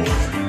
Ooh.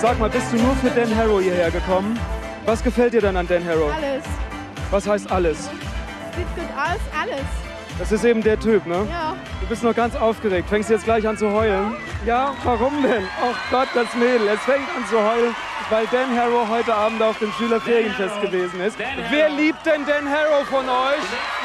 Sag mal, bist du nur für Dan Harrow hierher gekommen? Was gefällt dir denn an Dan Harrow? Alles. Was heißt alles? Sieht gut aus, alles. Das ist eben der Typ, ne? Ja. Du bist noch ganz aufgeregt. Fängst du jetzt gleich an zu heulen? Ja, warum denn? Ach Gott, das Mädel. Es fängt an zu heulen, weil Dan Harrow heute Abend auf dem Schülerferienfest gewesen ist. Wer liebt denn Dan Harrow von euch?